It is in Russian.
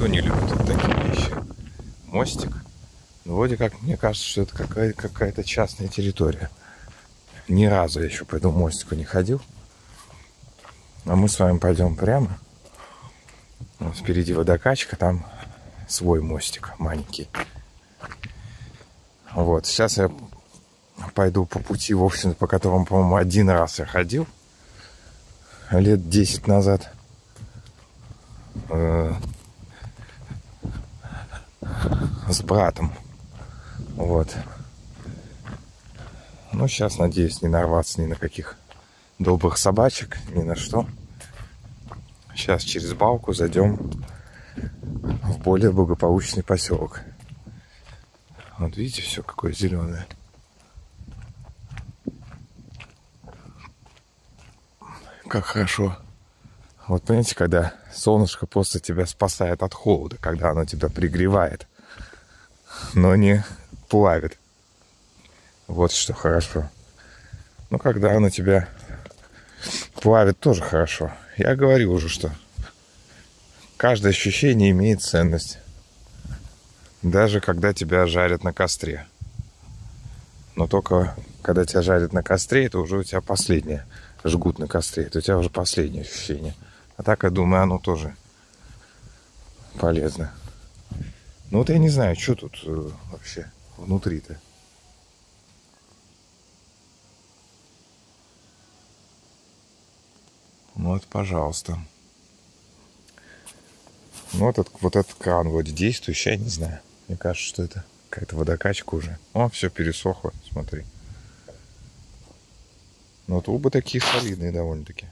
Кто не любит вот такие вещи? Мостик. Ну, вроде как, мне кажется, что это какая- какая-то частная территория. Ни разу я еще по этому мостику не ходил. А мы с вами пойдем прямо. Вот впереди водокачка, там свой мостик маленький. Вот, сейчас я пойду по пути, в общем по которому, по-моему, один раз я ходил. Лет 10 назад. Э, С братом. Вот. Ну, сейчас, надеюсь, не нарваться ни на каких добрых собачек, ни на что. Сейчас через балку зайдем в более благополучный поселок. Вот видите, все какое зеленое. Как хорошо. Вот понимаете, когда солнышко просто тебя спасает от холода, когда оно тебя пригревает, но не плавит. Вот что хорошо. Ну, когда оно тебя плавит, тоже хорошо. Я говорил уже, что каждое ощущение имеет ценность. Даже когда тебя жарят на костре. Но только когда тебя жарят на костре, это уже у тебя последнее. Жгут на костре. Это у тебя уже последнее ощущение. А так, я думаю, оно тоже полезно. Ну вот я не знаю, что тут э, вообще внутри-то. Ну вот, пожалуйста. Ну вот этот, вот этот кран вроде действующий, я не знаю. Мне кажется, что это какая-то водокачка уже. О, все пересохло, смотри. Ну, трубы такие солидные довольно-таки.